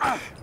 Ah!